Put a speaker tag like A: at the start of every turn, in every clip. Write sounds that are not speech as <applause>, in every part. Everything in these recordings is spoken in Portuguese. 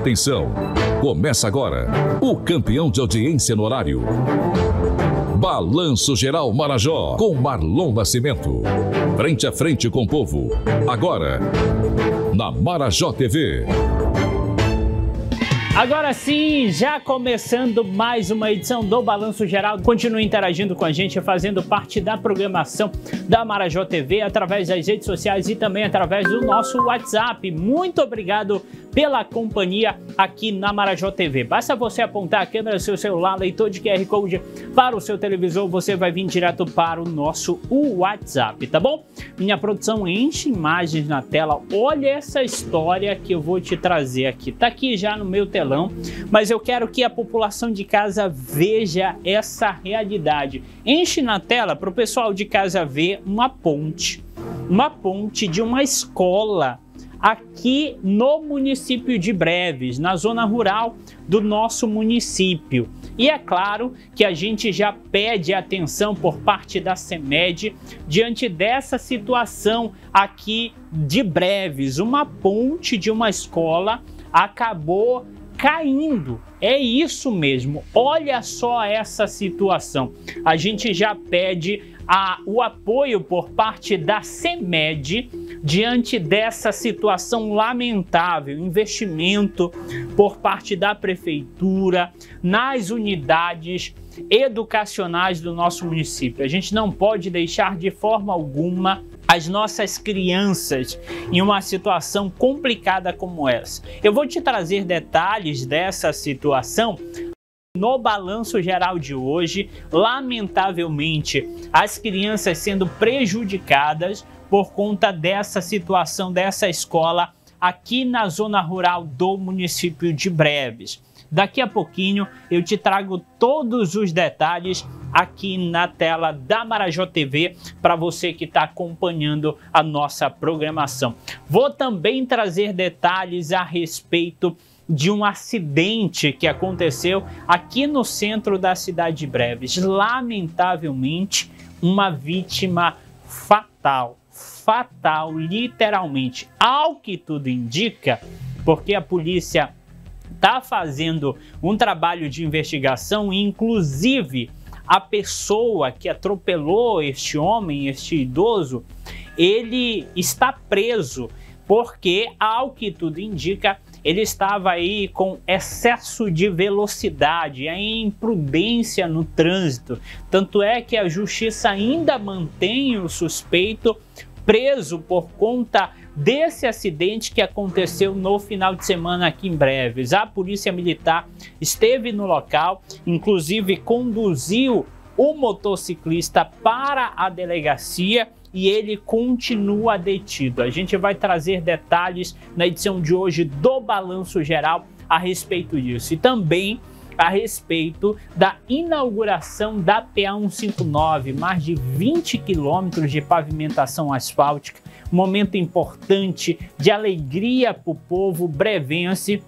A: Atenção! Começa agora o campeão de audiência no horário. Balanço Geral Marajó, com Marlon Nascimento. Frente a frente com o povo. Agora, na Marajó TV.
B: Agora sim, já começando mais uma edição do Balanço Geral. Continue interagindo com a gente, fazendo parte da programação da Marajó TV através das redes sociais e também através do nosso WhatsApp. Muito obrigado pela companhia aqui na Marajó TV. Basta você apontar a câmera do seu celular, leitor de QR Code para o seu televisor, você vai vir direto para o nosso WhatsApp, tá bom? Minha produção enche imagens na tela. Olha essa história que eu vou te trazer aqui. Tá aqui já no meu mas eu quero que a população de casa veja essa realidade. Enche na tela para o pessoal de casa ver uma ponte. Uma ponte de uma escola aqui no município de Breves, na zona rural do nosso município. E é claro que a gente já pede atenção por parte da CEMED diante dessa situação aqui de Breves. Uma ponte de uma escola acabou caindo. É isso mesmo. Olha só essa situação. A gente já pede a, o apoio por parte da CEMED diante dessa situação lamentável, investimento por parte da prefeitura nas unidades educacionais do nosso município. A gente não pode deixar de forma alguma as nossas crianças em uma situação complicada como essa. Eu vou te trazer detalhes dessa situação no balanço geral de hoje, lamentavelmente, as crianças sendo prejudicadas por conta dessa situação dessa escola aqui na zona rural do município de Breves. Daqui a pouquinho eu te trago todos os detalhes aqui na tela da Marajó TV para você que está acompanhando a nossa programação. Vou também trazer detalhes a respeito de um acidente que aconteceu aqui no centro da cidade de Breves. Lamentavelmente, uma vítima fatal. Fatal, literalmente. Ao que tudo indica, porque a polícia está fazendo um trabalho de investigação, inclusive a pessoa que atropelou este homem, este idoso, ele está preso, porque, ao que tudo indica, ele estava aí com excesso de velocidade, a imprudência no trânsito. Tanto é que a justiça ainda mantém o suspeito preso por conta desse acidente que aconteceu no final de semana aqui em Breves. A Polícia Militar esteve no local, inclusive conduziu o motociclista para a delegacia e ele continua detido. A gente vai trazer detalhes na edição de hoje do Balanço Geral a respeito disso. E também a respeito da inauguração da PA 159, mais de 20 quilômetros de pavimentação asfáltica, momento importante de alegria para o povo brevense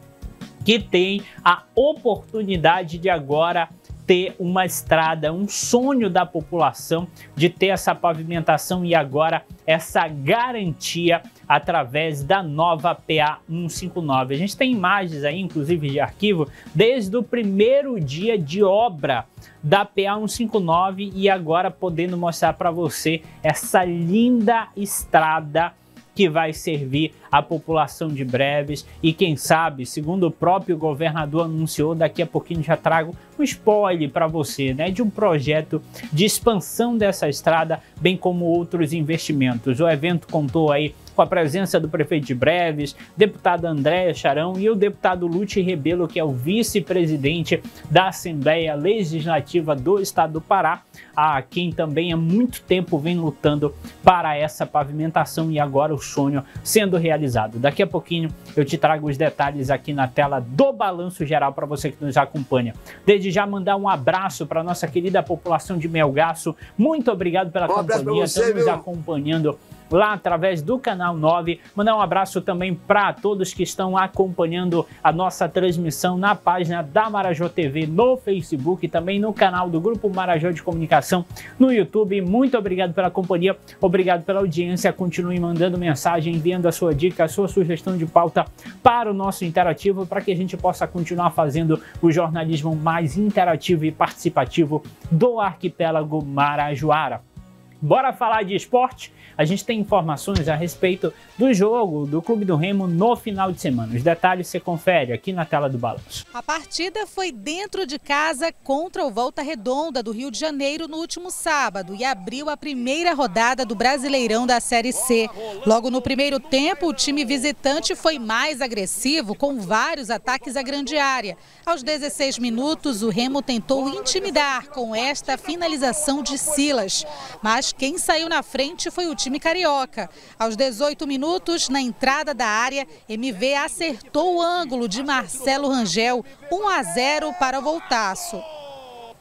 B: que tem a oportunidade de agora ter uma estrada, um sonho da população de ter essa pavimentação e agora essa garantia através da nova PA 159. A gente tem imagens aí, inclusive de arquivo, desde o primeiro dia de obra da PA 159 e agora podendo mostrar para você essa linda estrada que vai servir a população de Breves e quem sabe, segundo o próprio governador anunciou, daqui a pouquinho já trago um spoiler para você, né, de um projeto de expansão dessa estrada, bem como outros investimentos. O evento contou aí com a presença do prefeito de Breves, deputada Andréa Charão e o deputado Lute Rebelo, que é o vice-presidente da Assembleia Legislativa do Estado do Pará, a quem também há muito tempo vem lutando para essa pavimentação e agora o sonho sendo realizado. Daqui a pouquinho eu te trago os detalhes aqui na tela do Balanço Geral para você que nos acompanha. Desde já mandar um abraço para nossa querida população de Melgaço. Muito obrigado pela um companhia, estamos acompanhando lá através do canal 9. Mandar um abraço também para todos que estão acompanhando a nossa transmissão na página da Marajó TV no Facebook também no canal do Grupo Marajó de Comunicação no YouTube. Muito obrigado pela companhia, obrigado pela audiência. Continue mandando mensagem, enviando a sua dica, a sua sugestão de pauta para o nosso interativo para que a gente possa continuar fazendo o jornalismo mais interativo e participativo do arquipélago Marajoara. Bora falar de esporte? A gente tem informações a respeito do jogo do Clube do Remo no final de semana. Os detalhes você confere aqui na tela do balanço.
C: A partida foi dentro de casa contra o Volta Redonda do Rio de Janeiro no último sábado e abriu a primeira rodada do Brasileirão da Série C. Logo no primeiro tempo, o time visitante foi mais agressivo, com vários ataques à grande área. Aos 16 minutos, o Remo tentou intimidar com esta finalização de Silas, mas quem saiu na frente foi o time carioca. Aos 18 minutos, na entrada da área, MV acertou o ângulo de Marcelo Rangel, 1 a 0 para o Voltaço.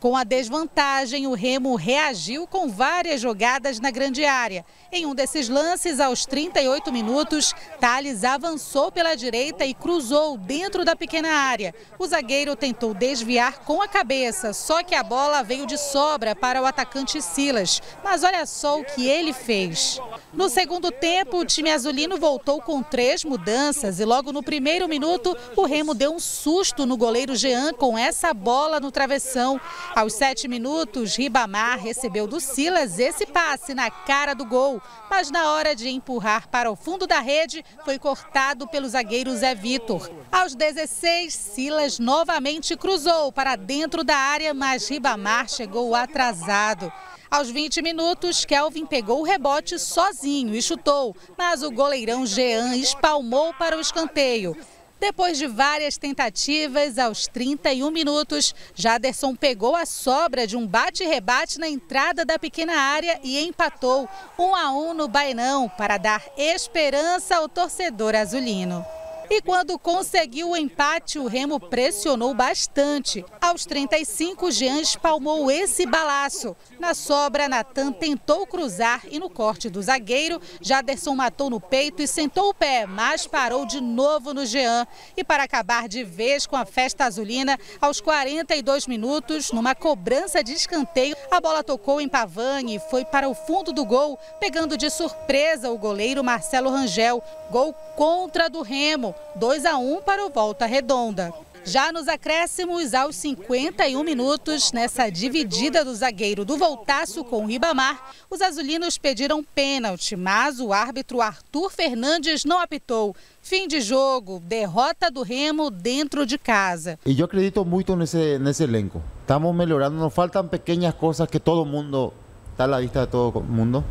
C: Com a desvantagem, o Remo reagiu com várias jogadas na grande área. Em um desses lances, aos 38 minutos, Thales avançou pela direita e cruzou dentro da pequena área. O zagueiro tentou desviar com a cabeça, só que a bola veio de sobra para o atacante Silas. Mas olha só o que ele fez. No segundo tempo, o time azulino voltou com três mudanças e logo no primeiro minuto, o Remo deu um susto no goleiro Jean com essa bola no travessão. Aos sete minutos, Ribamar recebeu do Silas esse passe na cara do gol, mas na hora de empurrar para o fundo da rede, foi cortado pelo zagueiro Zé Vitor. Aos 16, Silas novamente cruzou para dentro da área, mas Ribamar chegou atrasado. Aos 20 minutos, Kelvin pegou o rebote sozinho e chutou, mas o goleirão Jean espalmou para o escanteio. Depois de várias tentativas, aos 31 minutos, Jaderson pegou a sobra de um bate-rebate na entrada da pequena área e empatou 1 a 1 no Bainão para dar esperança ao torcedor azulino. E quando conseguiu o empate, o Remo pressionou bastante. Aos 35, Jean espalmou esse balaço. Na sobra, Natan tentou cruzar e no corte do zagueiro, Jaderson matou no peito e sentou o pé, mas parou de novo no Jean. E para acabar de vez com a festa azulina, aos 42 minutos, numa cobrança de escanteio, a bola tocou em Pavani e foi para o fundo do gol, pegando de surpresa o goleiro Marcelo Rangel. Gol contra do Remo. 2 a 1 para o Volta Redonda. Já nos acréscimos, aos 51 minutos, nessa dividida do zagueiro do Voltaço com o Ribamar, os azulinos pediram pênalti, mas o árbitro Arthur Fernandes não apitou. Fim de jogo, derrota do Remo dentro de casa.
D: E eu acredito muito nesse, nesse elenco. Estamos melhorando, nos faltam pequenas coisas que todo mundo está à vista de todo mundo,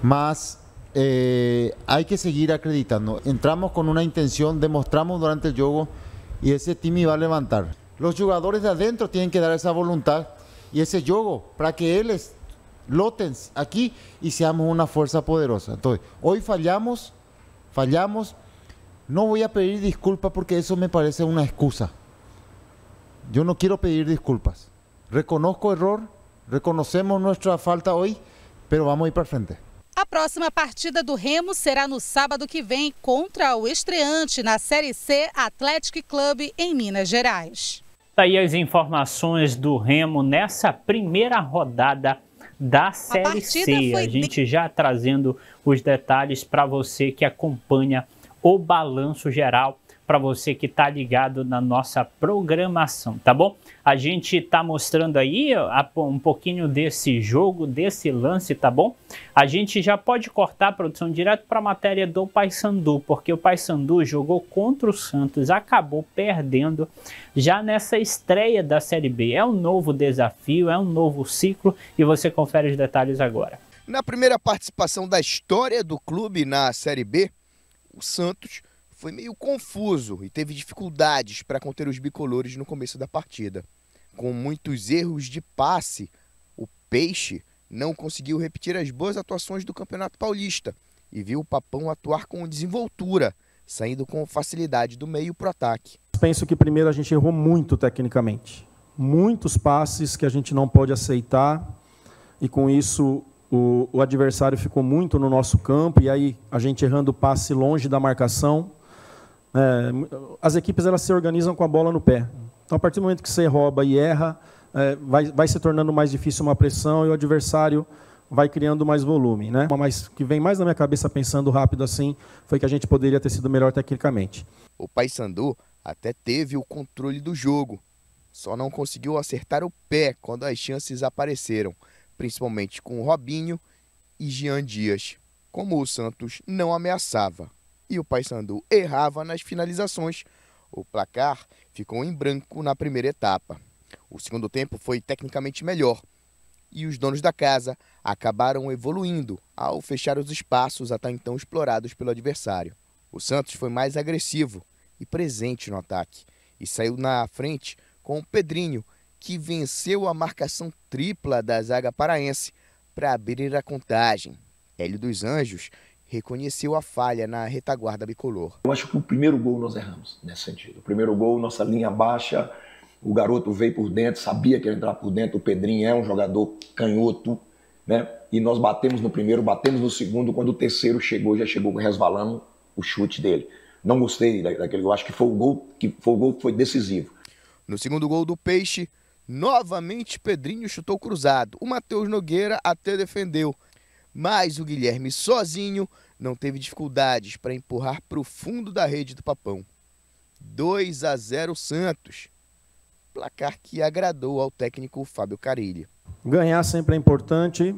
D: mas eh, hay que seguir acreditando. Entramos con una intención, demostramos durante el juego y ese team iba a levantar. Los jugadores de adentro tienen que dar esa voluntad y ese juego para que ellos loten aquí y seamos una fuerza poderosa. Entonces, hoy fallamos, fallamos. No voy a pedir disculpas porque eso me parece una excusa. Yo no quiero pedir disculpas. Reconozco error, reconocemos nuestra falta hoy, pero vamos a ir para frente.
C: A próxima partida do Remo será no sábado que vem contra o estreante na Série C Athletic Club em Minas Gerais.
B: Tá as informações do Remo nessa primeira rodada da Série C. A gente já trazendo os detalhes para você que acompanha o balanço geral para você que está ligado na nossa programação, tá bom? A gente está mostrando aí um pouquinho desse jogo, desse lance, tá bom? A gente já pode cortar a produção direto para a matéria do Paysandu, porque o Paysandu jogou contra o Santos, acabou perdendo já nessa estreia da Série B. É um novo desafio, é um novo ciclo e você confere os detalhes agora.
E: Na primeira participação da história do clube na Série B, o Santos foi meio confuso e teve dificuldades para conter os bicolores no começo da partida. Com muitos erros de passe, o Peixe não conseguiu repetir as boas atuações do Campeonato Paulista e viu o Papão atuar com desenvoltura, saindo com facilidade do meio para o ataque.
F: Penso que primeiro a gente errou muito tecnicamente. Muitos passes que a gente não pode aceitar e com isso o, o, adversário ficou muito no nosso campo e aí a gente errando passe longe da marcação. É, as equipes elas se organizam com a bola no pé. Então, a partir do momento que você rouba e erra, é, vai, vai se tornando mais difícil uma pressão e o adversário vai criando mais volume. Né? Mas que vem mais na minha cabeça pensando rápido assim, foi que a gente poderia ter sido melhor tecnicamente.
E: O Paysandu até teve o controle do jogo, só não conseguiu acertar o pé quando as chances apareceram, principalmente com o Robinho e Jean Dias. Como o Santos não ameaçava e o Paysandu errava nas finalizações, o placar ficou em branco na primeira etapa. O segundo tempo foi tecnicamente melhor e os donos da casa acabaram evoluindo ao fechar os espaços até então explorados pelo adversário. O Santos foi mais agressivo e presente no ataque e saiu na frente com o Pedrinho, que venceu a marcação tripla da zaga paraense para abrir a contagem. Hélio dos Anjos reconheceu a falha na retaguarda bicolor.
G: Eu acho que o primeiro gol nós erramos nesse sentido. O primeiro gol, nossa linha baixa, o garoto veio por dentro, sabia que ia entrar por dentro. O Pedrinho é um jogador canhoto, né? E nós batemos no primeiro, batemos no segundo. Quando o terceiro chegou, já chegou resvalando o chute dele. Não gostei daquele gol. Acho que foi o gol que foi o gol que foi decisivo.
E: No segundo gol do Peixe, novamente Pedrinho chutou cruzado. O Matheus Nogueira até defendeu, mas o Guilherme sozinho não teve dificuldades para empurrar para o fundo da rede do Papão. 2 a 0 Santos placar que agradou ao técnico Fábio Carilli.
F: Ganhar sempre é importante.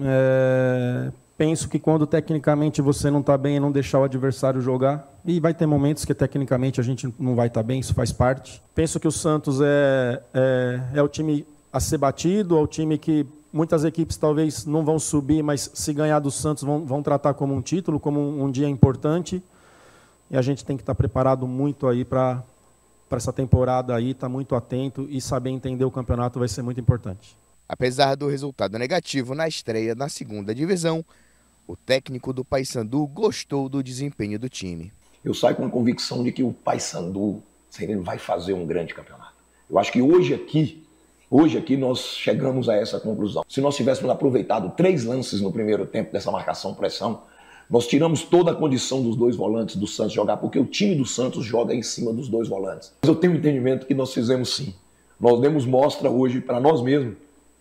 F: É... Penso que quando tecnicamente você não está bem, é não deixar o adversário jogar. E vai ter momentos que tecnicamente a gente não vai estar tá bem, isso faz parte. Penso que o Santos é, é, é o time a ser batido, é o time que muitas equipes talvez não vão subir, mas se ganhar do Santos vão, vão tratar como um título, como um, um dia importante. E a gente tem que estar preparado muito aí para para essa temporada aí, estar tá muito atento e saber entender o campeonato vai ser muito importante.
E: Apesar do resultado negativo na estreia na segunda divisão, o técnico do Paysandu gostou do desempenho do time.
G: Eu saio com a convicção de que o Paysandu vai fazer um grande campeonato. Eu acho que hoje aqui, hoje aqui nós chegamos a essa conclusão. Se nós tivéssemos aproveitado três lances no primeiro tempo dessa marcação pressão, nós tiramos toda a condição dos dois volantes do Santos jogar, porque o time do Santos joga em cima dos dois volantes. Mas eu tenho um entendimento que nós fizemos sim. Nós demos mostra hoje para nós mesmos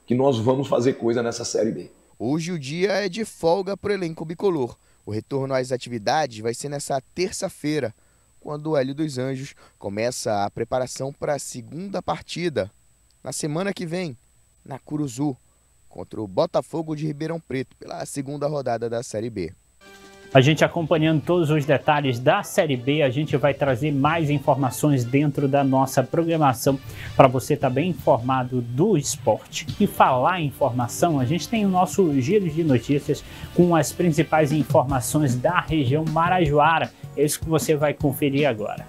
G: que nós vamos fazer coisa nessa Série B.
E: Hoje o dia é de folga para o elenco bicolor. O retorno às atividades vai ser nessa terça-feira, quando o Hélio dos Anjos começa a preparação para a segunda partida, na semana que vem, na Curuzu, contra o Botafogo de Ribeirão Preto, pela segunda rodada da Série B.
B: A gente acompanhando todos os detalhes da Série B, a gente vai trazer mais informações dentro da nossa programação para você estar tá bem informado do esporte. E falar em informação, a gente tem o nosso giro de notícias com as principais informações da região Marajoara. É isso que você vai conferir agora.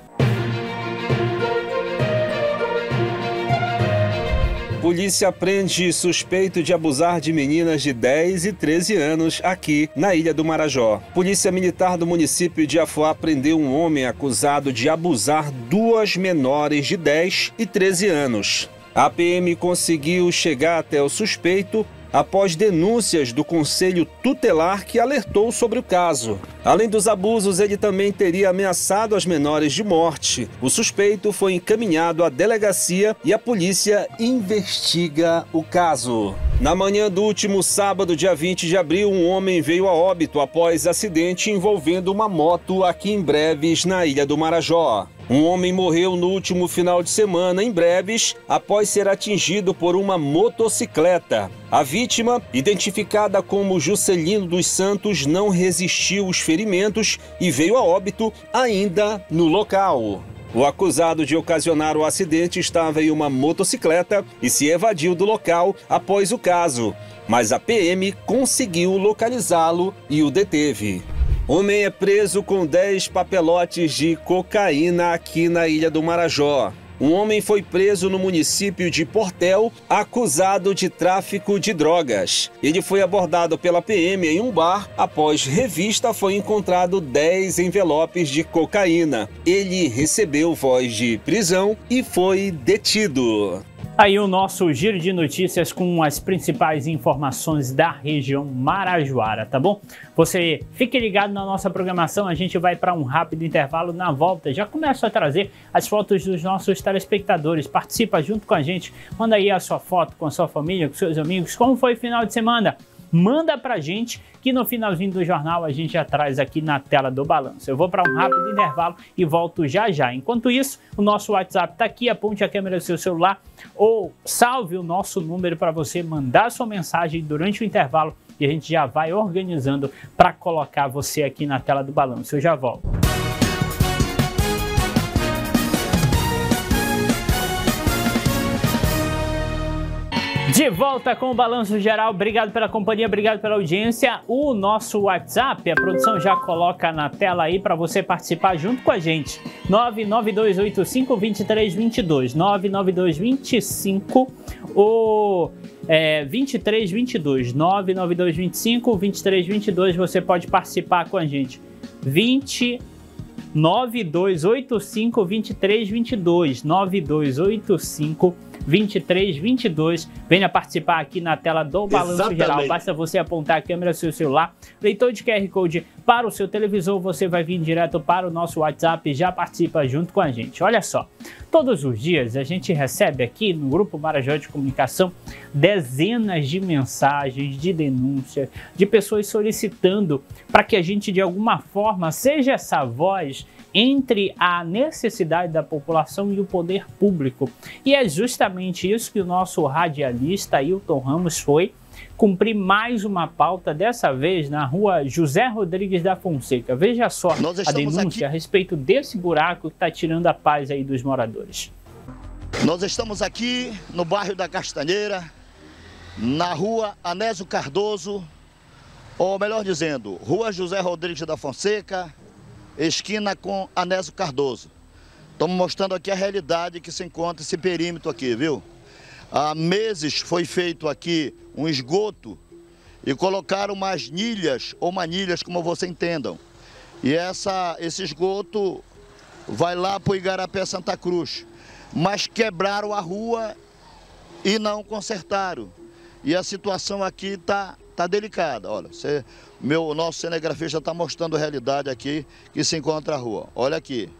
H: Polícia prende suspeito de abusar de meninas de 10 e 13 anos aqui na Ilha do Marajó. Polícia Militar do município de Afuá prendeu um homem acusado de abusar duas menores de 10 e 13 anos. A PM conseguiu chegar até o suspeito após denúncias do Conselho Tutelar que alertou sobre o caso. Além dos abusos, ele também teria ameaçado as menores de morte. O suspeito foi encaminhado à delegacia e a polícia investiga o caso. Na manhã do último sábado, dia 20 de abril, um homem veio a óbito após acidente envolvendo uma moto aqui em Breves, na Ilha do Marajó. Um homem morreu no último final de semana em Breves após ser atingido por uma motocicleta. A vítima, identificada como Juscelino dos Santos, não resistiu aos ferimentos e veio a óbito ainda no local. O acusado de ocasionar o acidente estava em uma motocicleta e se evadiu do local após o caso, mas a PM conseguiu localizá-lo e o deteve. Homem é preso com 10 papelotes de cocaína aqui na Ilha do Marajó. Um homem foi preso no município de Portel, acusado de tráfico de drogas. Ele foi abordado pela PM em um bar. Após revista, foi encontrado 10 envelopes de cocaína. Ele recebeu voz de prisão e foi detido.
B: Aí o nosso giro de notícias com as principais informações da região Marajoara, tá bom? Você fique ligado na nossa programação, a gente vai para um rápido intervalo na volta. Já começo a trazer as fotos dos nossos telespectadores. Participa junto com a gente, manda aí a sua foto com a sua família, com seus amigos. Como foi o final de semana? Manda pra gente que no finalzinho do jornal a gente já traz aqui na tela do balanço. Eu vou para um rápido intervalo e volto já já. Enquanto isso, o nosso WhatsApp está aqui, aponte a câmera do seu celular ou salve o nosso número para você mandar sua mensagem durante o intervalo e a gente já vai organizando para colocar você aqui na tela do balanço. Eu já volto. De volta com o Balanço Geral, obrigado pela companhia, obrigado pela audiência. O nosso WhatsApp, a produção já coloca na tela aí para você participar junto com a gente. 992852322, 99225 o é, 2322, 99225 2322, você pode participar com a gente. 20 9285 2322, 9285 2322. Venha participar aqui na tela do Balanço Exatamente. Geral. Basta você apontar a câmera do seu celular, leitor de QR Code para o seu televisor, você vai vir direto para o nosso WhatsApp e já participa junto com a gente. Olha só, todos os dias a gente recebe aqui no Grupo Marajó de Comunicação dezenas de mensagens, de denúncias, de pessoas solicitando para que a gente de alguma forma seja essa voz entre a necessidade da população e o poder público. E é justamente isso que o nosso radialista Hilton Ramos foi cumprir mais uma pauta, dessa vez na rua José Rodrigues da Fonseca. Veja só a denúncia aqui... a respeito desse buraco que está tirando a paz aí dos moradores.
I: Nós estamos aqui no bairro da Castanheira, na rua Anésio Cardoso, ou melhor dizendo, rua José Rodrigues da Fonseca, esquina com Anésio Cardoso. Estamos mostrando aqui a realidade que se encontra esse perímetro aqui, viu? Há meses foi feito aqui um esgoto e colocaram manilhas ou manilhas, como você entendam. E essa, esse esgoto vai lá para o Igarapé Santa Cruz. Mas quebraram a rua e não consertaram. E a situação aqui está tá delicada. Olha, você, meu, nosso cinegrafista está mostrando a realidade aqui que se encontra a rua. Olha aqui,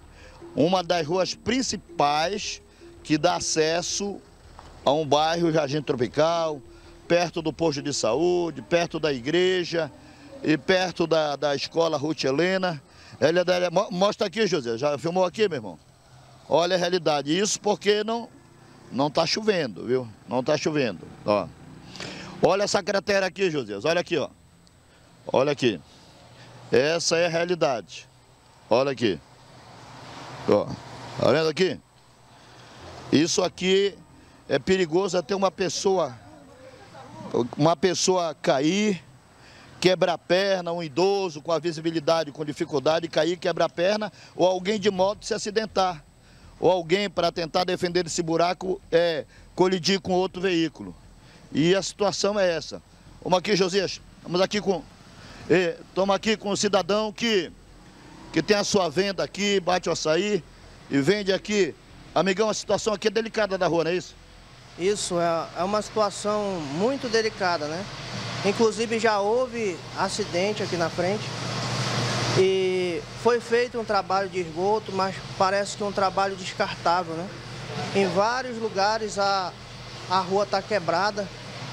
I: uma das ruas principais que dá acesso a um bairro Jardim Tropical, perto do posto de saúde, perto da igreja e perto da, da escola Ruth Helena. Ele, mostra aqui, José, já filmou aqui, meu irmão? Olha a realidade, isso porque não não está chovendo, viu? Não está chovendo, ó. Olha essa cratera aqui, José, olha aqui, ó. Olha aqui. Essa é a realidade. Olha aqui. Ó. Tá vendo aqui? Isso aqui é perigoso até uma pessoa uma pessoa cair, quebrar a perna, um idoso com a visibilidade, com dificuldade, cair, quebrar a perna, ou alguém de moto se acidentar. Ou alguém para tentar defender esse buraco é, colidir com outro veículo. E a situação é essa. Vamos aqui, Josias, estamos aqui com Estamos aqui com um cidadão que, que tem a sua venda aqui, bate o açaí e vende aqui. Amigão, a situação aqui é delicada da rua, não é isso?
J: Isso, é, é uma situação muito delicada, né? Inclusive já houve acidente aqui na frente e foi feito um trabalho de esgoto, mas parece que um trabalho descartável, né? Em vários lugares a, a rua está quebrada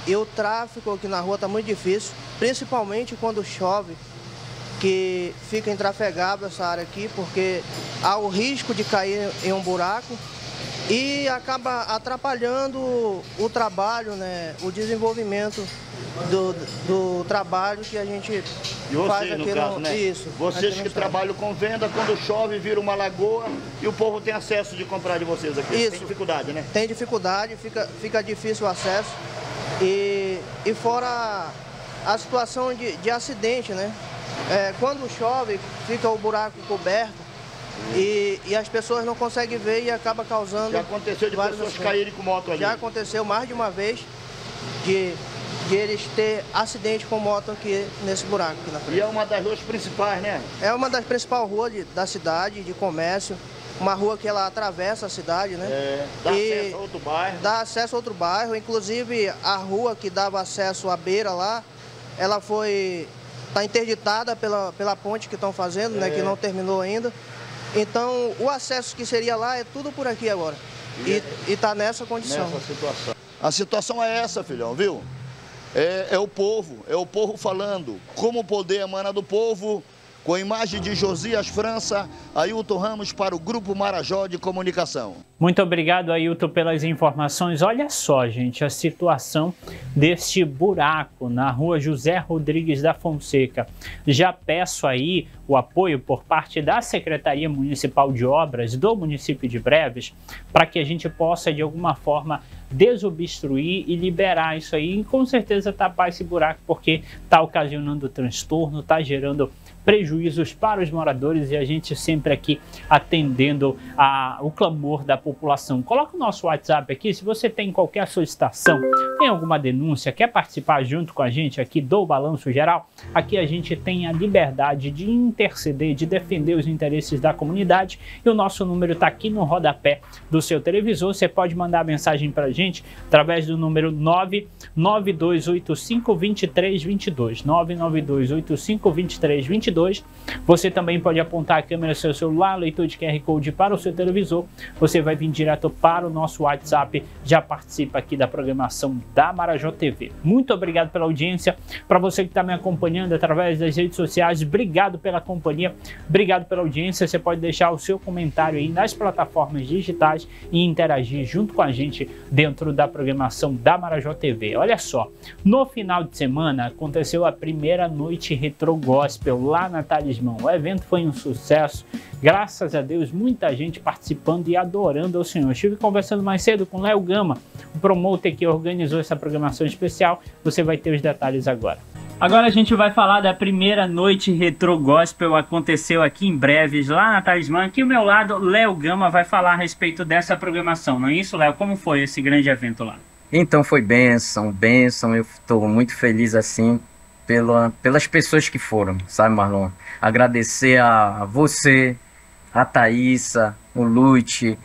J: e o tráfego aqui na rua está muito difícil principalmente quando chove, que fica intrafegável essa área aqui, porque há o risco de cair em um buraco e acaba atrapalhando o trabalho, né, o desenvolvimento do, do trabalho que a gente
I: e vocês, faz aqui no, caso, no, né?
J: Isso.
I: Vocês que trabalham com venda, quando chove, vira uma lagoa e o povo tem acesso de comprar de vocês aqui. Isso. Tem dificuldade, né?
J: Tem dificuldade, fica, fica difícil o acesso. E, e fora a situação de, de acidente, né? É, quando chove, fica o buraco coberto e, e, as pessoas não conseguem ver e acaba causando.
I: Já aconteceu de pessoas acidentes. caírem com moto ali?
J: Já aconteceu mais de uma vez de, de eles ter acidente com moto aqui nesse buraco aqui na frente.
I: E é uma das ruas principais, né?
J: É uma das principais ruas de, da cidade, de comércio. Uma rua que ela atravessa a cidade, né?
I: É, dá
J: E
I: acesso a outro bairro.
J: Dá acesso a outro bairro, inclusive a rua que dava acesso à beira lá, ela foi está interditada pela, pela ponte que estão fazendo, né?
I: É.
J: Que não terminou ainda. Então o acesso que seria lá é tudo por aqui agora. E está nessa condição.
I: Nessa situação. A situação é essa, filhão, viu? É, é o povo, é o povo falando. Como o poder emana do povo, com a imagem de Josias França, Ailton Ramos para o Grupo Marajó de Comunicação.
B: Muito obrigado, Ailton, pelas informações. Olha só, gente, a situação deste buraco na rua José Rodrigues da Fonseca. Já peço aí o apoio por parte da Secretaria Municipal de Obras do município de Breves para que a gente possa, de alguma forma, desobstruir e liberar isso aí e com certeza tapar esse buraco porque está ocasionando transtorno, está gerando prejuízos para os moradores e a gente sempre aqui atendendo a, o clamor da população. Coloca o nosso WhatsApp aqui, se você tem qualquer solicitação, tem alguma denúncia, quer participar junto com a gente aqui do Balanço Geral, aqui a gente tem a liberdade de interceder, de defender os interesses da comunidade e o nosso número está aqui no rodapé do seu televisor. Você pode mandar mensagem para a gente através do número 992852322, 992852322. Você também pode apontar a câmera do seu celular, leitor de QR Code para o seu televisor. Você vai vir direto para o nosso WhatsApp, já participa aqui da programação da Marajó TV. Muito obrigado pela audiência. Para você que está me acompanhando através das redes sociais, obrigado pela companhia, obrigado pela audiência. Você pode deixar o seu comentário aí nas plataformas digitais e interagir junto com a gente dentro da programação da Marajó TV. Olha só, no final de semana aconteceu a primeira noite retro gospel lá na Talismã. O evento foi um sucesso. Graças a Deus, muita gente participando e adorando ao Senhor. Estive conversando mais cedo com Léo Gama, o promotor que organizou essa programação especial. Você vai ter os detalhes agora. Agora a gente vai falar da primeira noite retro gospel, aconteceu aqui em breves, lá na Talismã. Aqui ao meu lado, Léo Gama vai falar a respeito dessa programação, não é isso, Léo? Como foi esse grande evento lá?
K: Então foi bênção, bênção. Eu estou muito feliz assim pela, pelas pessoas que foram, sabe, Marlon? Agradecer a você, a Thaísa, o Lute,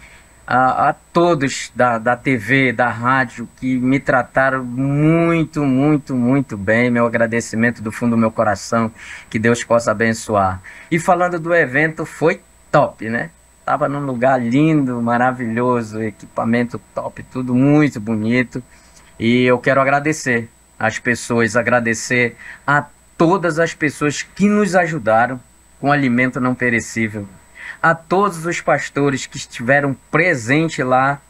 K: a, a todos da, da TV, da rádio que me trataram muito, muito, muito bem. Meu agradecimento do fundo do meu coração, que Deus possa abençoar. E falando do evento, foi top, né? Tava num lugar lindo, maravilhoso, equipamento top, tudo muito bonito. E eu quero agradecer as pessoas, agradecer a todas as pessoas que nos ajudaram com alimento não perecível. A todos os pastores que estiveram presentes lá,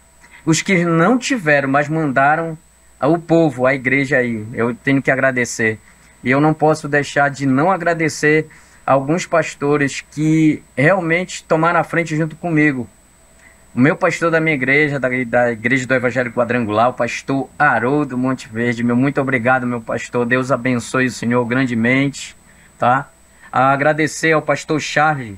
K: os que não tiveram, mas mandaram o povo, a igreja aí. Eu tenho que agradecer. E eu não posso deixar de não agradecer alguns pastores que realmente tomaram a frente junto comigo. O meu pastor da minha igreja, da, da Igreja do Evangelho Quadrangular, o pastor Haroldo Monte Verde, meu muito obrigado, meu pastor. Deus abençoe o senhor grandemente, tá? Agradecer ao pastor Charles,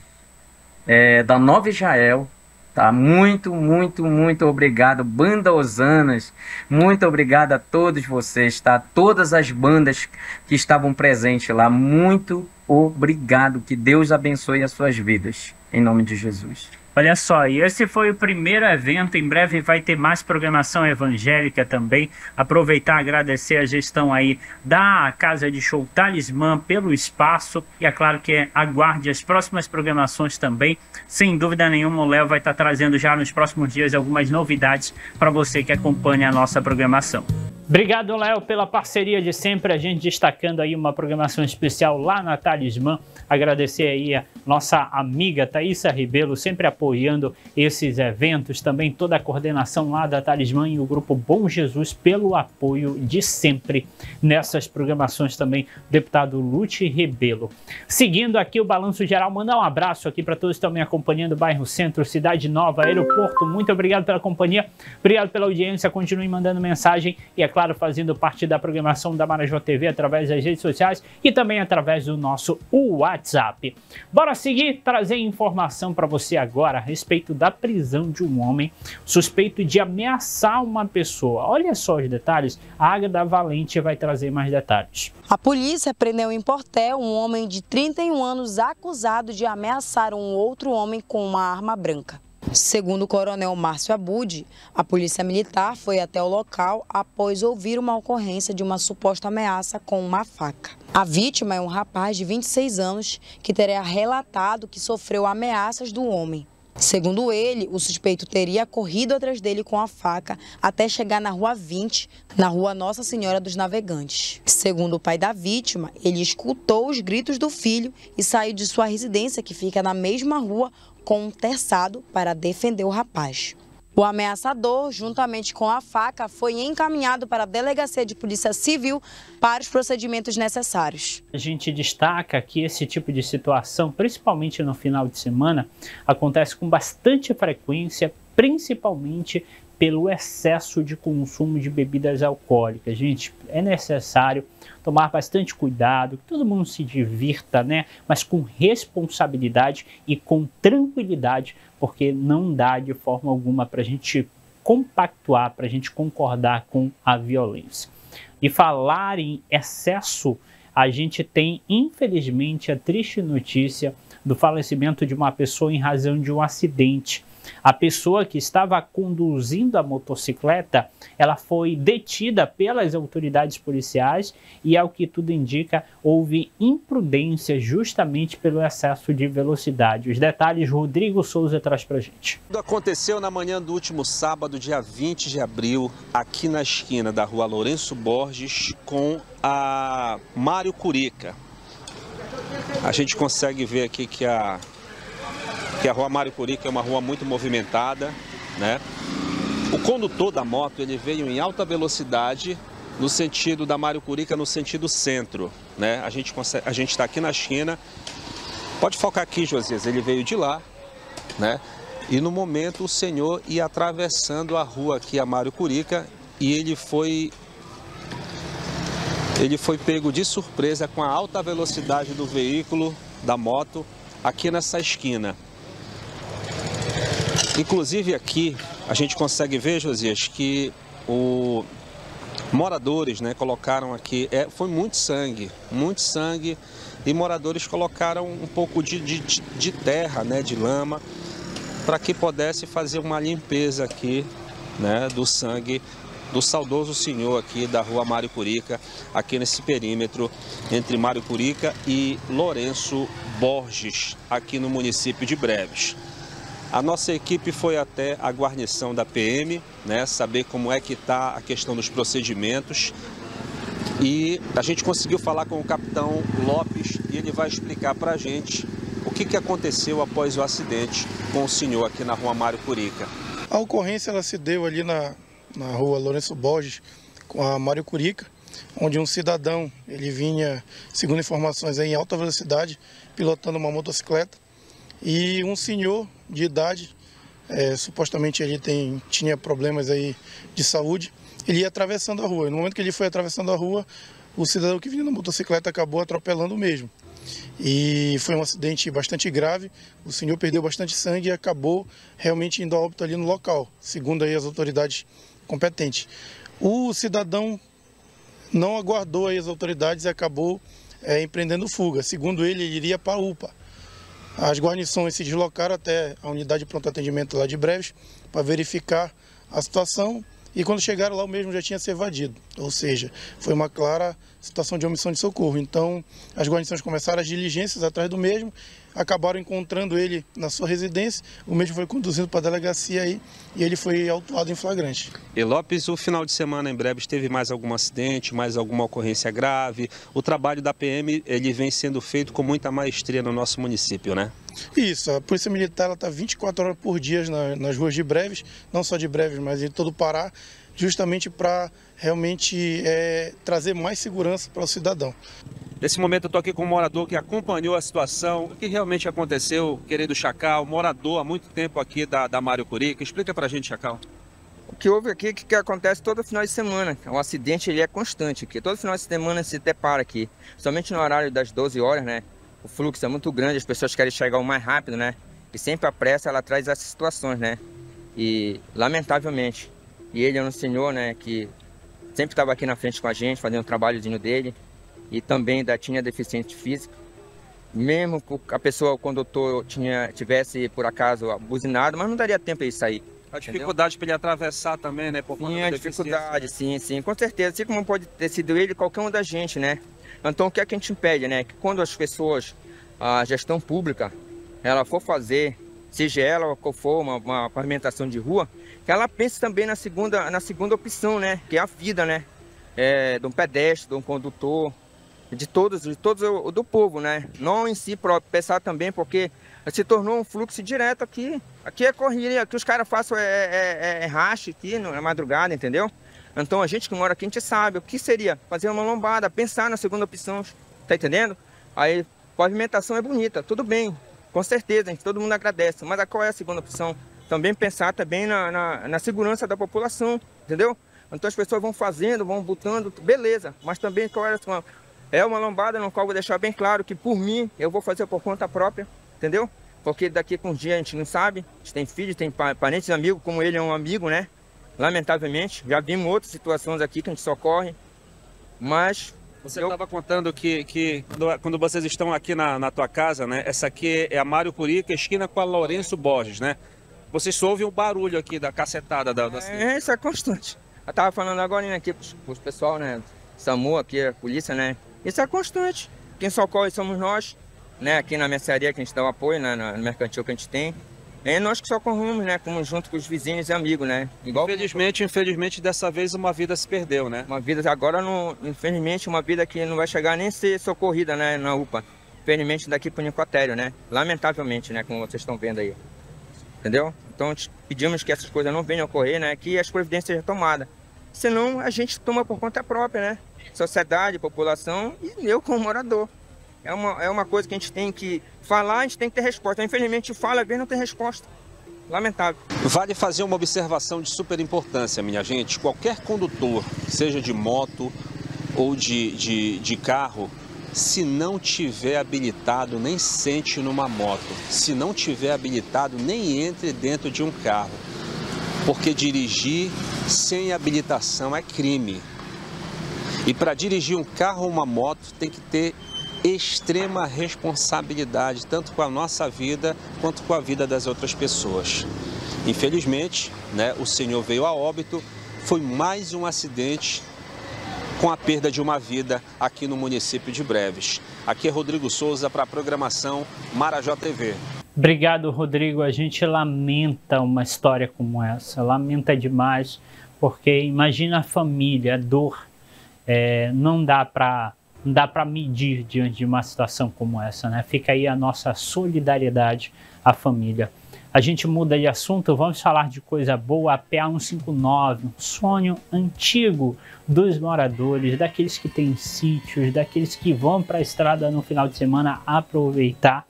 K: é, da Nova Israel, tá? Muito, muito, muito obrigado. Banda Osanas, muito obrigado a todos vocês, tá? Todas as bandas que estavam presentes lá, muito obrigado. Que Deus abençoe as suas vidas, em nome de Jesus.
B: Olha só, e esse foi o primeiro evento. Em breve vai ter mais programação evangélica também. Aproveitar agradecer a gestão aí da Casa de Show Talismã pelo espaço. E é claro que aguarde as próximas programações também. Sem dúvida nenhuma, o Léo vai estar trazendo já nos próximos dias algumas novidades para você que acompanha a nossa programação. Obrigado, Léo, pela parceria de sempre, a gente destacando aí uma programação especial lá na Talismã. Agradecer aí a nossa amiga Thaísa Ribelo, sempre apoiando esses eventos, também toda a coordenação lá da Talismã e o grupo Bom Jesus pelo apoio de sempre nessas programações também, deputado Lute Rebelo. Seguindo aqui o Balanço Geral, mandar um abraço aqui para todos que estão me acompanhando, bairro Centro, Cidade Nova, Aeroporto, muito obrigado pela companhia, obrigado pela audiência, continue mandando mensagem e é claro, fazendo parte da programação da Marajó TV através das redes sociais e também através do nosso WhatsApp. Bora seguir, trazer informação para você agora a respeito da prisão de um homem suspeito de ameaçar uma pessoa. Olha só os detalhes, a Águeda Valente vai trazer mais detalhes.
L: A polícia prendeu em Portel um homem de 31 anos acusado de ameaçar um outro homem com uma arma branca. Segundo o coronel Márcio Abud, a polícia militar foi até o local após ouvir uma ocorrência de uma suposta ameaça com uma faca. A vítima é um rapaz de 26 anos que teria relatado que sofreu ameaças do homem. Segundo ele, o suspeito teria corrido atrás dele com a faca até chegar na Rua 20, na Rua Nossa Senhora dos Navegantes. Segundo o pai da vítima, ele escutou os gritos do filho e saiu de sua residência, que fica na mesma rua, com um terçado para defender o rapaz. O ameaçador, juntamente com a faca, foi encaminhado para a Delegacia de Polícia Civil para os procedimentos necessários.
B: A gente destaca que esse tipo de situação, principalmente no final de semana, acontece com bastante frequência, principalmente pelo excesso de consumo de bebidas alcoólicas. Gente, é necessário tomar bastante cuidado, que todo mundo se divirta, né? Mas com responsabilidade e com tranquilidade, porque não dá de forma alguma para a gente compactuar, para a gente concordar com a violência. E falar em excesso, a gente tem, infelizmente, a triste notícia do falecimento de uma pessoa em razão de um acidente. A pessoa que estava conduzindo a motocicleta, ela foi detida pelas autoridades policiais e, ao que tudo indica, houve imprudência justamente pelo excesso de velocidade. Os detalhes Rodrigo Souza traz pra gente.
H: Tudo aconteceu na manhã do último sábado, dia 20 de abril, aqui na esquina da rua Lourenço Borges com a Mário Curica. A gente consegue ver aqui que a que a rua Mário Curica é uma rua muito movimentada, né? O condutor da moto, ele veio em alta velocidade no sentido da Mário Curica, no sentido centro, né? A gente a gente está aqui na China. Pode focar aqui, Josias, ele veio de lá, né? E no momento o senhor ia atravessando a rua aqui, a Mário Curica, e ele foi ele foi pego de surpresa com a alta velocidade do veículo, da moto, aqui nessa esquina. Inclusive aqui a gente consegue ver, Josias, que o moradores, né, colocaram aqui, é, foi muito sangue, muito sangue, e moradores colocaram um pouco de, de, de terra, né, de lama, para que pudesse fazer uma limpeza aqui, né, do sangue do saudoso senhor aqui da rua Mário Curica, aqui nesse perímetro entre Mário Curica e Lourenço Borges, aqui no município de Breves. A nossa equipe foi até a guarnição da PM, né, saber como é que está a questão dos procedimentos. E a gente conseguiu falar com o capitão Lopes e ele vai explicar para a gente o que, que aconteceu após o acidente com o senhor aqui na rua Mário Curica.
M: A ocorrência ela se deu ali na, na rua Lourenço Borges com a Mário Curica, onde um cidadão ele vinha, segundo informações, em alta velocidade, pilotando uma motocicleta e um senhor de idade, é, supostamente ele tem, tinha problemas aí de saúde, ele ia atravessando a rua. E no momento que ele foi atravessando a rua, o cidadão que vinha na motocicleta acabou atropelando mesmo. E foi um acidente bastante grave, o senhor perdeu bastante sangue e acabou realmente indo a óbito ali no local, segundo aí as autoridades competentes. O cidadão não aguardou aí as autoridades e acabou é, empreendendo fuga. Segundo ele, ele iria para a UPA. As guarnições se deslocaram até a unidade de pronto atendimento lá de Breves para verificar a situação e quando chegaram lá o mesmo já tinha se evadido, ou seja, foi uma clara situação de omissão de socorro. Então as guarnições começaram as diligências atrás do mesmo acabaram encontrando ele na sua residência. O mesmo foi conduzido para a delegacia aí e ele foi autuado em flagrante.
H: E Lopes, o final de semana em breve teve mais algum acidente, mais alguma ocorrência grave? O trabalho da PM ele vem sendo feito com muita maestria no nosso município, né?
M: Isso, a Polícia Militar está 24 horas por dia nas, nas ruas de Breves, não só de Breves, mas em todo o Pará, justamente para realmente é, trazer mais segurança para o cidadão.
H: Nesse momento eu estou aqui com um morador que acompanhou a situação, o que realmente aconteceu, querido Chacal, morador há muito tempo aqui da, da Mário Curica. Explica pra gente, Chacal.
N: O que houve aqui, que, que acontece todo final de semana. O acidente ele é constante aqui. Todo final de semana se depara aqui. Somente no horário das 12 horas, né? O fluxo é muito grande, as pessoas querem chegar o mais rápido, né? E sempre a pressa ela traz essas situações, né? E lamentavelmente, e ele é um senhor, né, que sempre estava aqui na frente com a gente, fazendo o trabalhozinho dele e também da tinha deficiente física. mesmo que a pessoa, o condutor, tinha, tivesse por acaso buzinado, mas não daria tempo de sair.
H: A dificuldade para ele atravessar também, né? Por
N: sim, a dificuldade, sim, sim, com certeza. Assim como pode ter sido ele, qualquer um da gente, né? Então, o que é que a gente impede, né? Que quando as pessoas, a gestão pública, ela for fazer, seja ela ou for uma, uma pavimentação de rua, que ela pense também na segunda, na segunda opção, né? Que é a vida, né? É, de um pedestre, de um condutor, de todos, de todos o, do povo, né? Não em si próprio, pensar também, porque se tornou um fluxo direto aqui. Aqui é correria, aqui os caras fazem é, é, é, é racha aqui na madrugada, entendeu? Então a gente que mora aqui, a gente sabe o que seria fazer uma lombada, pensar na segunda opção, tá entendendo? Aí, pavimentação é bonita, tudo bem, com certeza, gente, todo mundo agradece. Mas qual é a segunda opção? Também pensar também na, na, na segurança da população, entendeu? Então as pessoas vão fazendo, vão botando, beleza. Mas também é é uma lombada no qual vou deixar bem claro que por mim eu vou fazer por conta própria, entendeu? Porque daqui com um dia a gente não sabe, a gente tem filhos, tem parentes, amigos, como ele é um amigo, né? Lamentavelmente, já vimos outras situações aqui que a gente socorre, mas...
H: Você estava contando que, que quando vocês estão aqui na, na tua casa, né? Essa aqui é a Mário Curica, esquina com a Lourenço Borges, né? Vocês ouvem o barulho aqui da cacetada da... da...
N: É, isso é constante. Eu tava falando agora aqui para o pessoal, né? SAMU aqui, a polícia, né? Isso é constante. Quem socorre somos nós, né? Aqui na mercearia que a gente dá o apoio, né? no mercantil que a gente tem. É nós que socorremos, né? Como junto com os vizinhos e amigos, né?
H: Igual... Infelizmente, infelizmente, dessa vez uma vida se perdeu, né?
N: Uma vida, agora, não, infelizmente, uma vida que não vai chegar nem ser socorrida, né? Na UPA. Infelizmente, daqui para o Nicotério, né? Lamentavelmente, né? Como vocês estão vendo aí. Entendeu? Então, pedimos que essas coisas não venham a ocorrer, né? Que as providências sejam tomadas. Senão, a gente toma por conta própria, né? sociedade, população e eu como morador. É uma, é uma coisa que a gente tem que falar, a gente tem que ter resposta. Infelizmente, fala bem não tem resposta. Lamentável.
H: Vale fazer uma observação de super importância, minha gente. Qualquer condutor, seja de moto ou de, de, de carro, se não tiver habilitado, nem sente numa moto. Se não tiver habilitado, nem entre dentro de um carro. Porque dirigir sem habilitação é crime. E para dirigir um carro ou uma moto tem que ter extrema responsabilidade, tanto com a nossa vida quanto com a vida das outras pessoas. Infelizmente, né, o senhor veio a óbito, foi mais um acidente com a perda de uma vida aqui no município de Breves. Aqui é Rodrigo Souza para a programação Marajó TV.
B: Obrigado, Rodrigo. A gente lamenta uma história como essa, lamenta demais, porque imagina a família, a dor é, não dá para não dá para medir diante de uma situação como essa, né? Fica aí a nossa solidariedade à família. A gente muda de assunto, vamos falar de coisa boa. A PA 159, um sonho antigo dos moradores, daqueles que têm sítios, daqueles que vão para a estrada no final de semana aproveitar.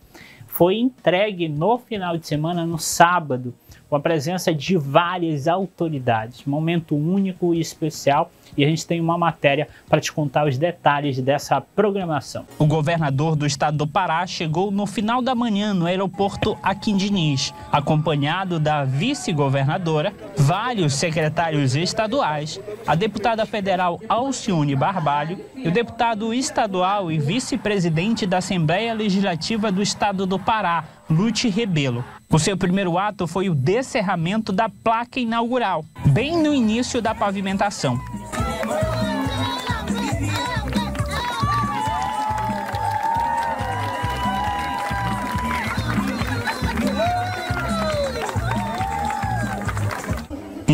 B: Foi entregue no final de semana, no sábado, com a presença de várias autoridades. Momento único e especial e a gente tem uma matéria para te contar os detalhes dessa programação. O governador do estado do Pará chegou no final da manhã no aeroporto Aquim Diniz, acompanhado da vice-governadora, vários secretários estaduais, a deputada federal Alcione Barbalho e o deputado estadual e vice-presidente da Assembleia Legislativa do estado do Pará, Lute Rebelo. O seu primeiro ato foi o descerramento da placa inaugural, bem no início da pavimentação.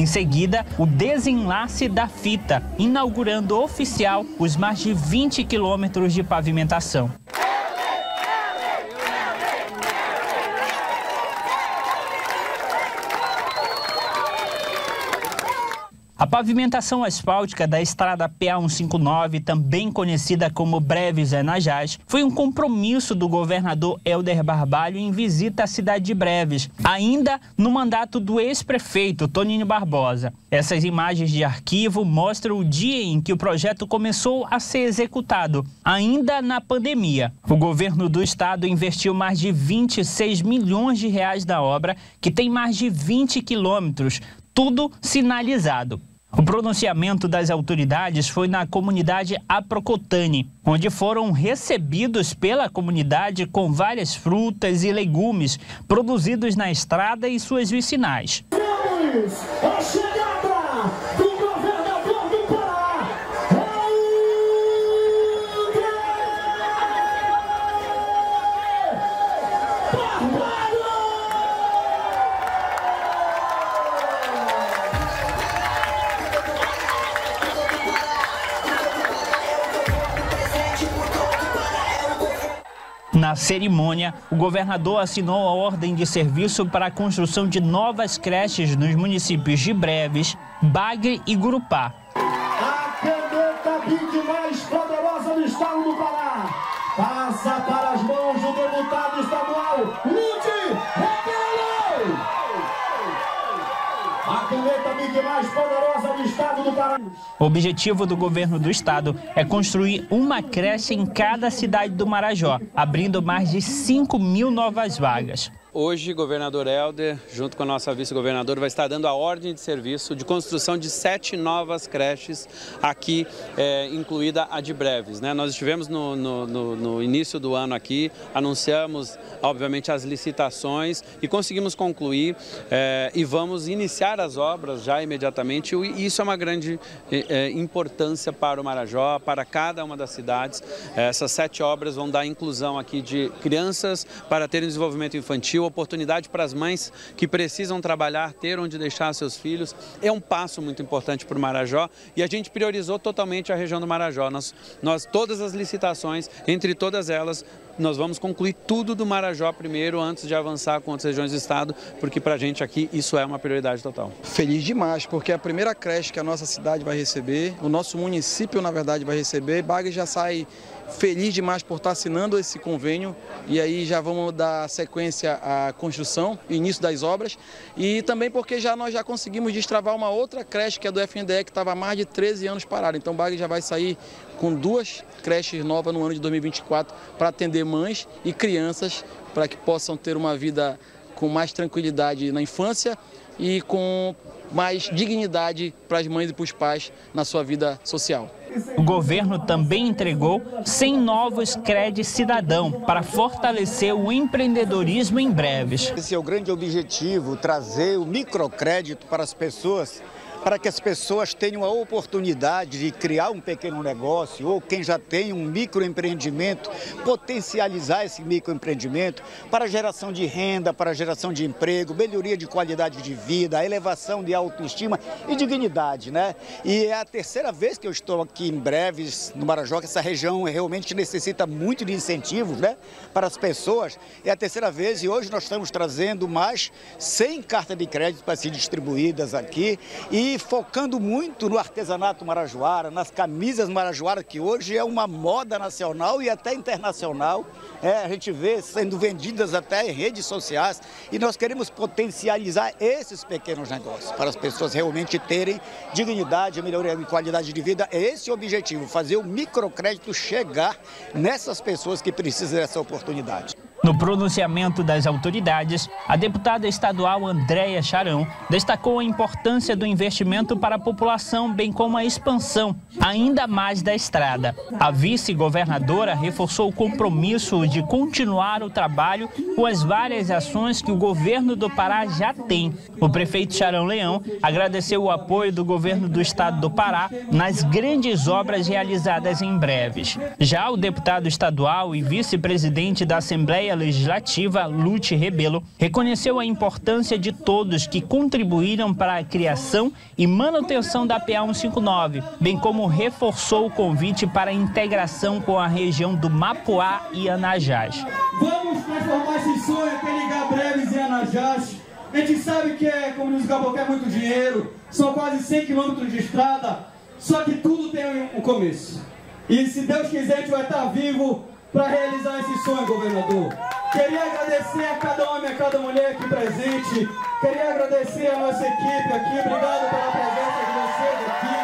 B: Em seguida, o desenlace da fita, inaugurando oficial os mais de 20 quilômetros de pavimentação. A pavimentação asfáltica da estrada PA 159, também conhecida como Breves Enajás, foi um compromisso do governador Helder Barbalho em visita à cidade de Breves, ainda no mandato do ex-prefeito Toninho Barbosa. Essas imagens de arquivo mostram o dia em que o projeto começou a ser executado, ainda na pandemia. O governo do estado investiu mais de 26 milhões de reais na obra, que tem mais de 20 quilômetros, tudo sinalizado. O pronunciamento das autoridades foi na comunidade Aprocotane, onde foram recebidos pela comunidade com várias frutas e legumes produzidos na estrada e suas vicinais. A Na cerimônia, o governador assinou a ordem de serviço para a construção de novas creches nos municípios de Breves, Bagre e Gurupá.
O: A caneta mais poderosa do estado do Pará passa para
B: O objetivo do governo do estado é construir uma creche em cada cidade do Marajó, abrindo mais de 5 mil novas vagas.
P: Hoje, governador Helder, junto com a nossa vice-governadora, vai estar dando a ordem de serviço de construção de sete novas creches aqui, é, incluída a de Breves. Né? Nós estivemos no, no, no, no, início do ano aqui, anunciamos, obviamente, as licitações e conseguimos concluir é, e vamos iniciar as obras já imediatamente. E isso é uma grande é, importância para o Marajó, para cada uma das cidades. Essas sete obras vão dar inclusão aqui de crianças para terem desenvolvimento infantil, oportunidade para as mães que precisam trabalhar, ter onde deixar seus filhos. É um passo muito importante para o Marajó e a gente priorizou totalmente a região do Marajó. Nós, nós todas as licitações, entre todas elas, nós vamos concluir tudo do Marajó primeiro, antes de avançar com outras regiões do estado, porque para a gente aqui isso é uma prioridade total.
Q: Feliz demais, porque é a primeira creche que a nossa cidade vai receber, o nosso município, na verdade, vai receber. Bagre já sai feliz demais por estar assinando esse convênio e aí já vamos dar sequência à construção, início das obras e também porque já nós já conseguimos destravar uma outra creche que é do FNDE que estava há mais de 13 anos parada. Então o Bagre já vai sair com duas creches novas no ano de 2024 para atender mães e crianças para que possam ter uma vida com mais tranquilidade na infância e com mais dignidade para as mães e para os pais na sua vida social.
B: O governo também entregou 100 novos créditos cidadão para fortalecer o empreendedorismo em breves.
R: Esse é o grande objetivo, trazer o microcrédito para as pessoas para que as pessoas tenham a oportunidade de criar um pequeno negócio ou quem já tem um microempreendimento, potencializar esse microempreendimento para geração de renda, para geração de emprego, melhoria de qualidade de vida, elevação de autoestima e dignidade, né? E é a terceira vez que eu estou aqui em Breves, no Marajó, que essa região realmente necessita muito de incentivos, né? Para as pessoas. É a terceira vez e hoje nós estamos trazendo mais 100 cartas de crédito para ser distribuídas aqui e focando muito no artesanato marajoara, nas camisas marajoara, que hoje é uma moda nacional e até internacional. É, a gente vê sendo vendidas até em redes sociais e nós queremos potencializar esses pequenos negócios para as pessoas realmente terem dignidade, melhoria de qualidade de vida. É esse o objetivo, fazer o microcrédito chegar nessas pessoas que precisam dessa oportunidade.
B: No pronunciamento das autoridades, a deputada estadual Andréia Charão destacou a importância do investimento para a população, bem como a expansão ainda mais da estrada. A vice-governadora reforçou o compromisso de continuar o trabalho com as várias ações que o governo do Pará já tem. O prefeito Charão Leão agradeceu o apoio do governo do estado do Pará nas grandes obras realizadas em breves. Já o deputado estadual e vice-presidente da Assembleia Legislativa, Lute Rebelo, reconheceu a importância de todos que contribuíram para a criação e manutenção da PA 159, bem como reforçou o convite para a integração com a região do Mapuá e Anajás.
O: Vamos transformar esse sonho que é ligar Breves e Anajás. A gente sabe que é, como diz o é muito dinheiro, são quase 100 quilômetros de estrada, só que tudo tem um começo. E se Deus quiser, a gente vai estar vivo para realizar esse sonho, governador. Queria agradecer a cada homem, a cada mulher aqui presente. Queria agradecer a nossa equipe aqui. Obrigado pela presença de vocês aqui.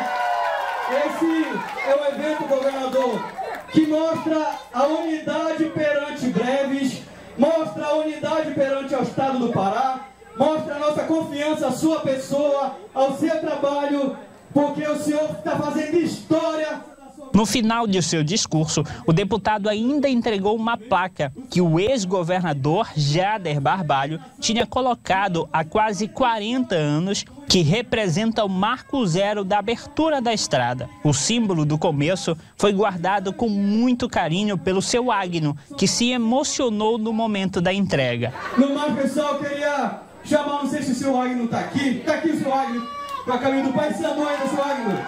O: Esse é o evento, governador, que mostra a unidade perante breves, mostra a unidade perante o Estado do Pará, mostra a nossa confiança à sua pessoa, ao seu trabalho, porque o senhor está fazendo história
B: no final de seu discurso, o deputado ainda entregou uma placa que o ex-governador Jader Barbalho tinha colocado há quase 40 anos, que representa o marco zero da abertura da estrada. O símbolo do começo foi guardado com muito carinho pelo seu Agno, que se emocionou no momento da entrega.
O: No mais, pessoal, queria chamar, não sei se o seu Agno está aqui. Está aqui o seu Agno, para caminho do Pai Sandu aí, seu Agno.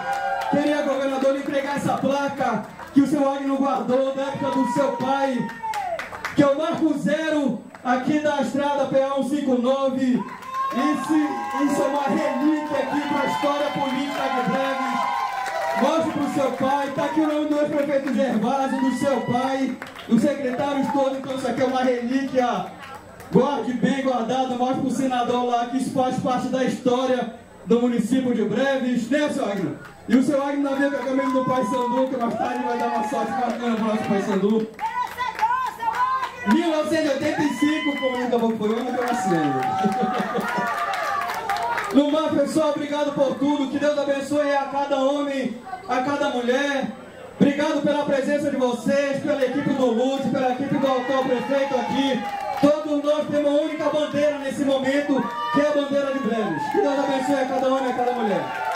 O: Queria, governador, entregar essa placa que o seu Agno guardou da época do seu pai, que é o marco zero aqui da estrada PA 159. Isso, isso é uma relíquia aqui para a história política de Breves. Mostre para o seu pai, está aqui o nome do ex-prefeito Gervásio, do seu pai, dos secretários todos, então isso aqui é uma relíquia. Guarde bem guardado, mostre para o senador lá que isso faz parte da história do município de Breves, né, seu Agno? E o seu Agno Navega caminho do Pai Sandu, que mais tarde vai dar uma sorte bacana para o nosso Pai Sandu. 1985, como nunca foi o ano que eu nasci No <laughs> mar, pessoal, obrigado por tudo. Que Deus abençoe a cada homem, a cada mulher. Obrigado pela presença de vocês, pela equipe do Lute, pela equipe do atual prefeito aqui. Todos nós temos uma única bandeira nesse momento, que é a bandeira de Breves. Que Deus abençoe a cada homem e a cada mulher.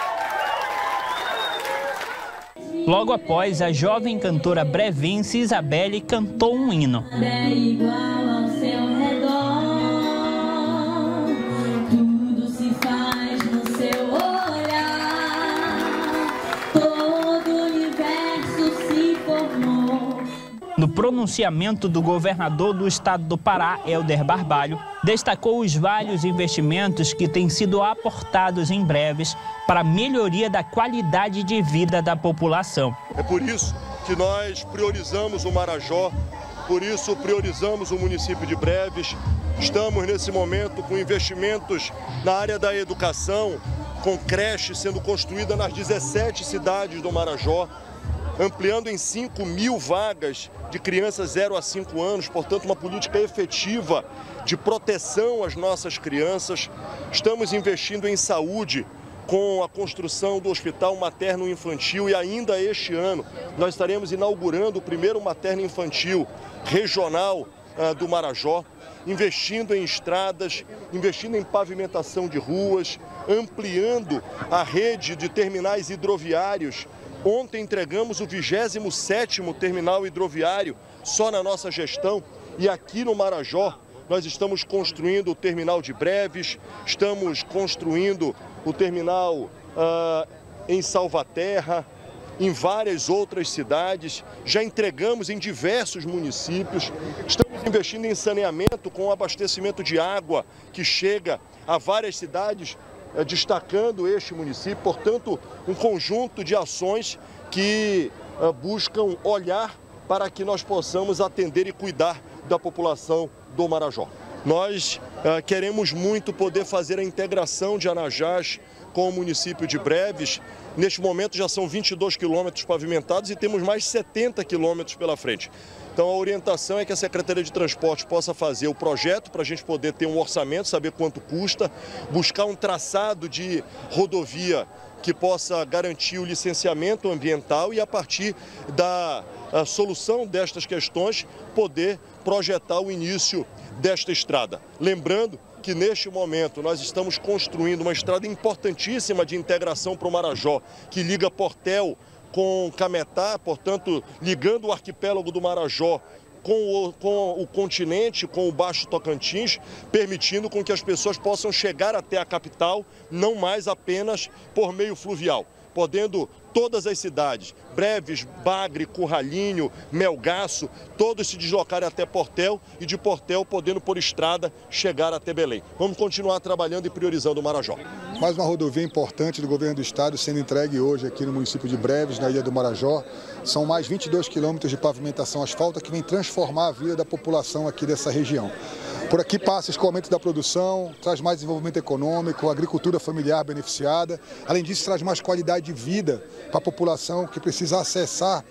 B: Logo após, a jovem cantora brevense Isabelle cantou um hino.
S: É igual ao seu redor, No
B: pronunciamento do governador do estado do Pará, Helder Barbalho, destacou os vários investimentos que têm sido aportados em breves para a melhoria da qualidade de vida da população.
T: É por isso que nós priorizamos o Marajó, por isso priorizamos o município de Breves. Estamos nesse momento com investimentos na área da educação, com creche sendo construída nas 17 cidades do Marajó, ampliando em 5 mil vagas de crianças 0 a 5 anos, portanto, uma política efetiva de proteção às nossas crianças. Estamos investindo em saúde, com a construção do Hospital Materno Infantil e ainda este ano nós estaremos inaugurando o primeiro materno infantil regional uh, do Marajó, investindo em estradas, investindo em pavimentação de ruas, ampliando a rede de terminais hidroviários. Ontem entregamos o 27º terminal hidroviário só na nossa gestão e aqui no Marajó nós estamos construindo o terminal de breves, estamos construindo o terminal uh, em Salvaterra, em várias outras cidades, já entregamos em diversos municípios. Estamos investindo em saneamento com abastecimento de água que chega a várias cidades, destacando este município. Portanto, um conjunto de ações que uh, buscam olhar para que nós possamos atender e cuidar da população do Marajó. Nós uh, queremos muito poder fazer a integração de Anajás com o município de Breves. Neste momento já são 22 quilômetros pavimentados e temos mais 70 quilômetros pela frente. Então a orientação é que a Secretaria de Transporte possa fazer o projeto para a gente poder ter um orçamento, saber quanto custa, buscar um traçado de rodovia que possa garantir o licenciamento ambiental e a partir da solução destas questões poder projetar o início desta estrada. Lembrando que neste momento nós estamos construindo uma estrada importantíssima de integração para o Marajó, que liga Portel com Cametá, portanto, ligando o arquipélago do Marajó com o, com o, continente, com o Baixo Tocantins, permitindo com que as pessoas possam chegar até a capital, não mais apenas por meio fluvial, podendo todas as cidades, Breves, Bagre, Curralinho, Melgaço, todos se deslocarem até Portel e de Portel podendo por estrada chegar até Belém. Vamos continuar trabalhando e priorizando o Marajó.
U: Mais uma rodovia importante do governo do estado sendo entregue hoje aqui no município de Breves, na ilha do Marajó. São mais 22 quilômetros de pavimentação asfalta que vem transformar a vida da população aqui dessa região. Por aqui passa escoamento da produção, traz mais desenvolvimento econômico, agricultura familiar beneficiada. Além disso, traz mais qualidade de vida para a população que precisa acessar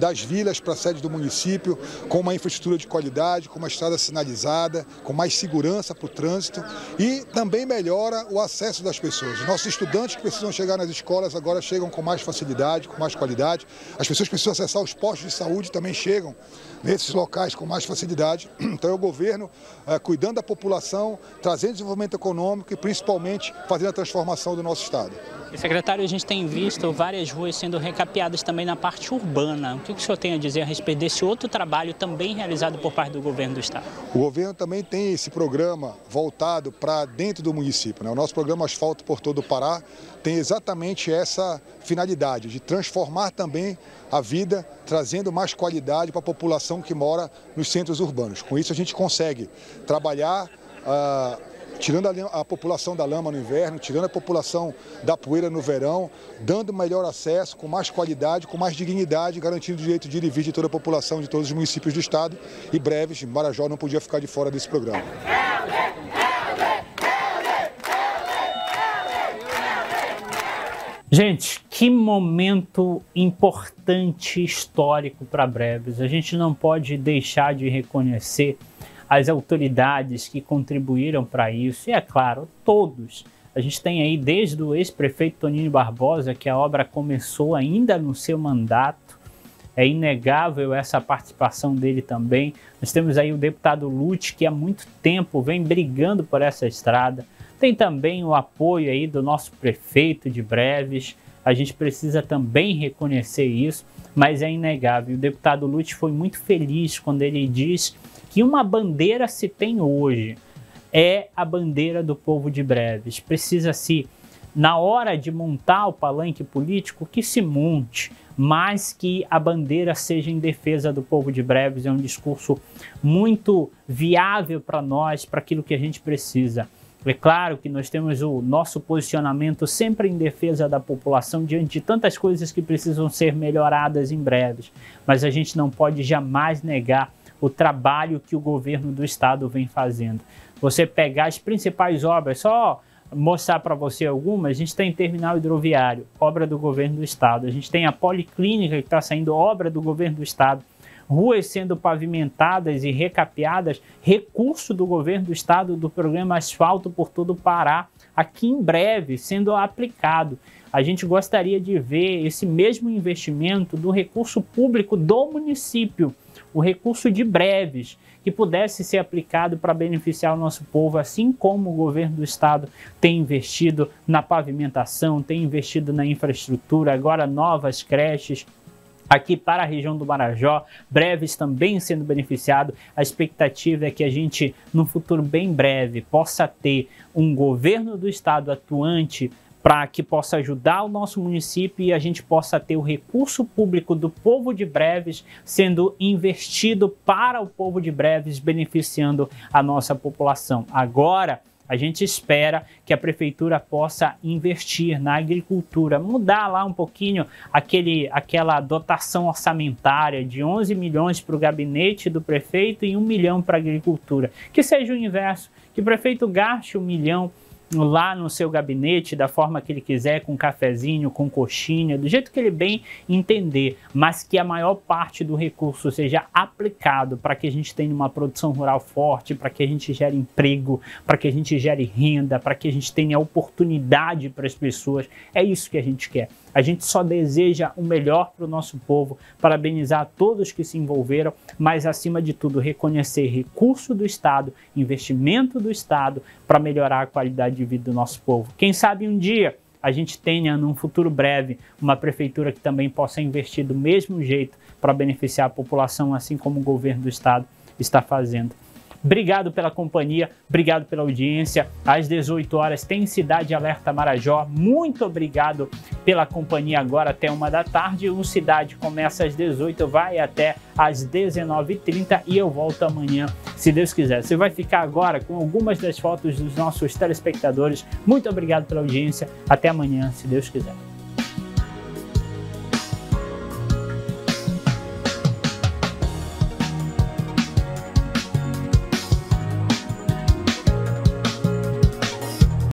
U: das vilas para a sede do município, com uma infraestrutura de qualidade, com uma estrada sinalizada, com mais segurança para o trânsito e também melhora o acesso das pessoas. Os nossos estudantes que precisam chegar nas escolas agora chegam com mais facilidade, com mais qualidade. As pessoas que precisam acessar os postos de saúde também chegam nesses locais com mais facilidade. <clears throat> Então é o governo é, cuidando da população, trazendo desenvolvimento econômico e principalmente fazendo a transformação do nosso estado.
B: E, secretário, a gente tem visto várias ruas sendo recapeadas também na parte urbana. O que o senhor tem a dizer a respeito desse outro trabalho também realizado por parte do governo do estado?
U: O governo também tem esse programa voltado para dentro do município. Né? O nosso programa Asfalto por todo o Pará tem exatamente essa finalidade de transformar também a vida, trazendo mais qualidade para a população que mora nos centros urbanos. Com isso a gente consegue trabalhar uh, tirando a, a, população da lama no inverno, tirando a população da poeira no verão, dando melhor acesso, com mais qualidade, com mais dignidade, garantindo o direito de ir e vir de toda a população de todos os municípios do estado. E breves, Marajó não podia ficar de fora desse programa.
B: Gente, que momento importante histórico para Breves. A gente não pode deixar de reconhecer as autoridades que contribuíram para isso, e é claro, todos. A gente tem aí desde o ex-prefeito Tonino Barbosa, que a obra começou ainda no seu mandato, é inegável essa participação dele também. Nós temos aí o deputado Lute, que há muito tempo vem brigando por essa estrada. Tem também o apoio aí do nosso prefeito de Breves. A gente precisa também reconhecer isso, mas é inegável. O deputado Lute foi muito feliz quando ele diz que uma bandeira se tem hoje é a bandeira do povo de Breves. Precisa-se, na hora de montar o palanque político, que se monte, mas que a bandeira seja em defesa do povo de Breves. É um discurso muito viável para nós, para aquilo que a gente precisa. É claro que nós temos o nosso posicionamento sempre em defesa da população diante de tantas coisas que precisam ser melhoradas em breves, mas a gente não pode jamais negar o trabalho que o governo do estado vem fazendo. Você pegar as principais obras, só mostrar para você algumas, a gente tem terminal hidroviário, obra do governo do estado, a gente tem a policlínica que está saindo obra do governo do estado, ruas sendo pavimentadas e recapeadas, recurso do governo do estado do programa Asfalto por todo o Pará, aqui em breve sendo aplicado. A gente gostaria de ver esse mesmo investimento do recurso público do município o recurso de breves que pudesse ser aplicado para beneficiar o nosso povo, assim como o governo do estado tem investido na pavimentação, tem investido na infraestrutura, agora novas creches, aqui para a região do Marajó, breves também sendo beneficiado. A expectativa é que a gente, no futuro bem breve, possa ter um governo do estado atuante para que possa ajudar o nosso município e a gente possa ter o recurso público do povo de Breves sendo investido para o povo de Breves, beneficiando a nossa população. Agora, a gente espera que a prefeitura possa investir na agricultura, mudar lá um pouquinho aquele, aquela dotação orçamentária de 11 milhões para o gabinete do prefeito e 1 milhão para a agricultura. Que seja o inverso, que o prefeito gaste um milhão lá no seu gabinete da forma que ele quiser, com cafezinho, com coxinha, do jeito que ele bem entender, mas que a maior parte do recurso seja aplicado para que a gente tenha uma produção rural forte, para que a gente gere emprego, para que a gente gere renda, para que a gente tenha oportunidade para as pessoas. É isso que a gente quer. A gente só deseja o melhor para o nosso povo, parabenizar todos que se envolveram, mas acima de tudo reconhecer recurso do Estado, investimento do Estado para melhorar a qualidade de vida do nosso povo. Quem sabe um dia a gente tenha, num futuro breve, uma prefeitura que também possa investir do mesmo jeito para beneficiar a população, assim como o governo do Estado está fazendo. Obrigado pela companhia, obrigado pela audiência. Às 18 horas tem Cidade Alerta Marajó. Muito obrigado pela companhia agora até uma da tarde. O Cidade começa às 18, vai até às 19h30 e eu volto amanhã, se Deus quiser. Você vai ficar agora com algumas das fotos dos nossos telespectadores. Muito obrigado pela audiência. Até amanhã, se Deus quiser.